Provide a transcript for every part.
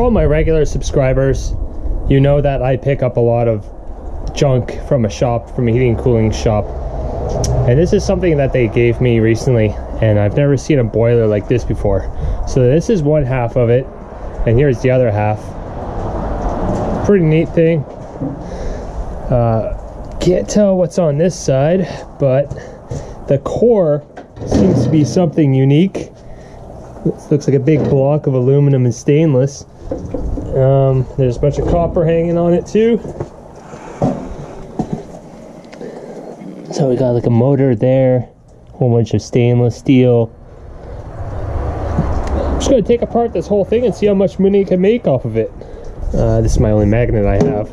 All my regular subscribers, you know that I pick up a lot of junk from a shop, from a heating and cooling shop. And this is something that they gave me recently, and I've never seen a boiler like this before. So this is one half of it, and here's the other half. Pretty neat thing. Uh, can't tell what's on this side, but the core seems to be something unique. This looks like a big block of aluminum and stainless. Um, there's a bunch of copper hanging on it too. So we got like a motor there, a whole bunch of stainless steel. I'm just gonna take apart this whole thing and see how much money I can make off of it. Uh, this is my only magnet I have.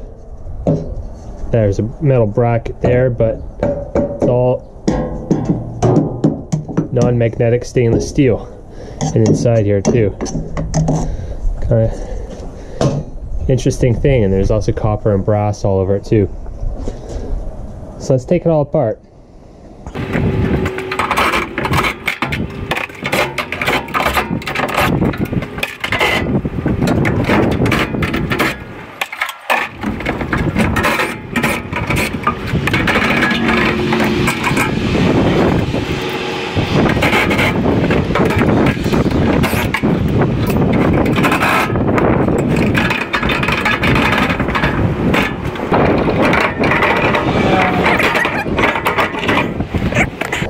There's a metal bracket there, but it's all non-magnetic stainless steel. And inside here too. Kind of interesting thing, and there's also copper and brass all over it too. So let's take it all apart.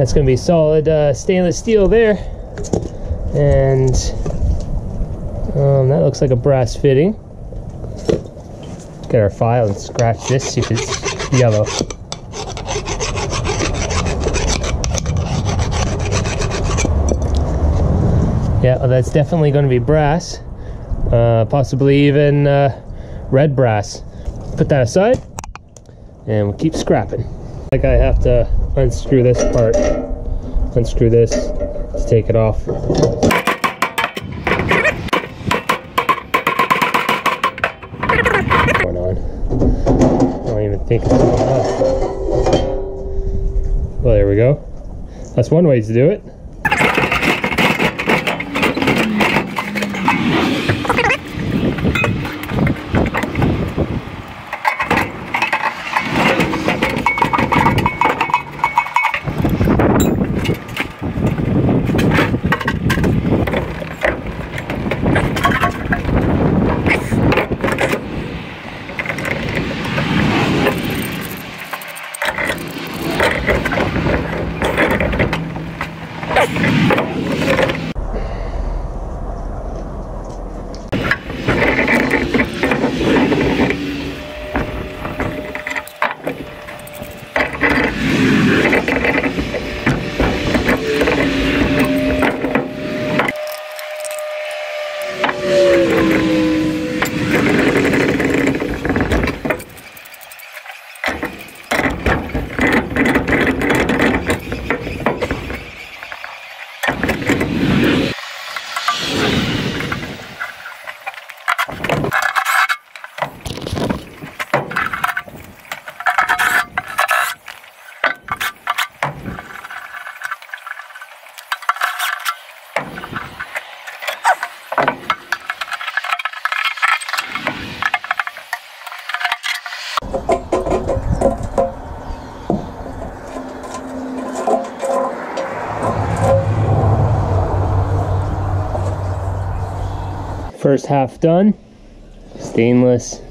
That's going to be solid uh, stainless steel there. And um, that looks like a brass fitting. Get our file and scratch this, see if it's yellow. Yeah, well, that's definitely going to be brass. Uh, possibly even uh, red brass. Put that aside and we'll keep scrapping. Like I have to unscrew this part, unscrew this to take it off. Going on. I don't even think it's going on. Well, there we go. That's one way to do it. First half done. Stainless,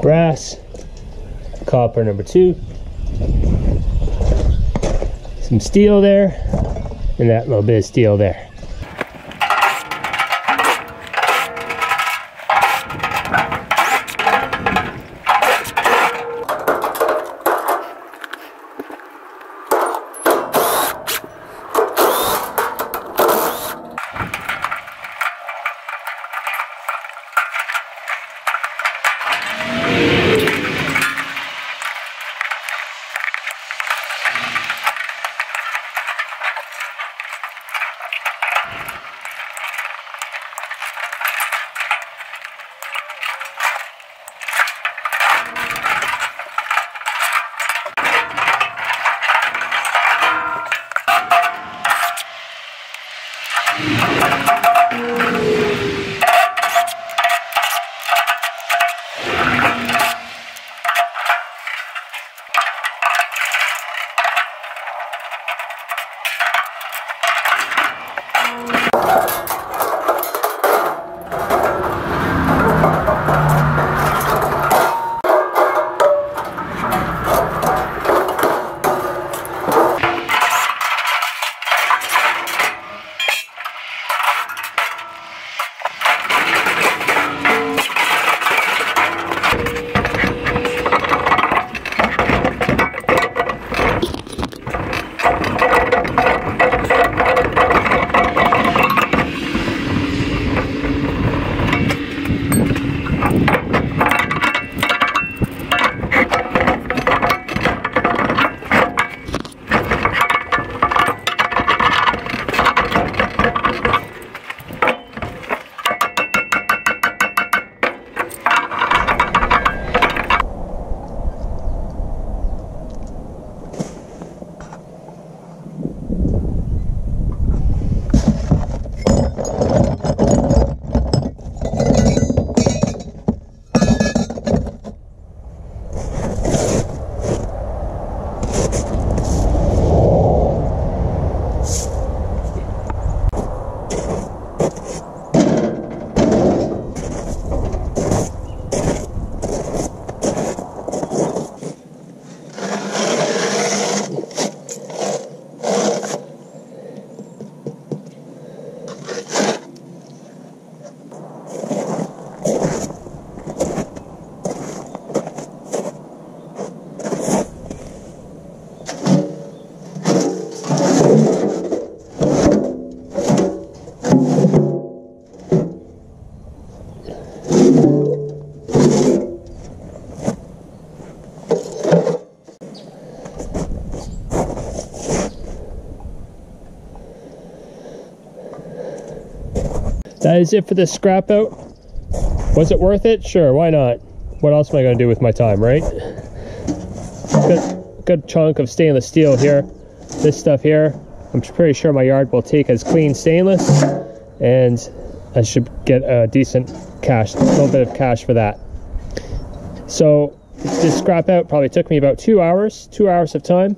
brass, copper number two, some steel there, and that little bit of steel there. That is it for this scrap out. Was it worth it? Sure, why not? What else am I going to do with my time, right? Good, good chunk of stainless steel here. This stuff here, I'm pretty sure my yard will take as clean stainless and I should get a decent cash, a little bit of cash for that. So this scrap out probably took me about two hours, two hours of time.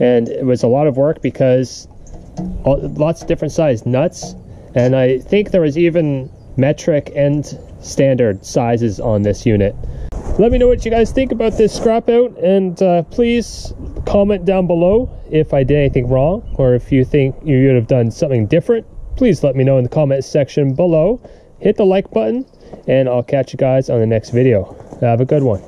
And it was a lot of work because lots of different size nuts and I think there was even metric and standard sizes on this unit. Let me know what you guys think about this scrap out and uh, please comment down below if I did anything wrong or if you think you would have done something different. Please let me know in the comment section below. Hit the like button and I'll catch you guys on the next video. Have a good one.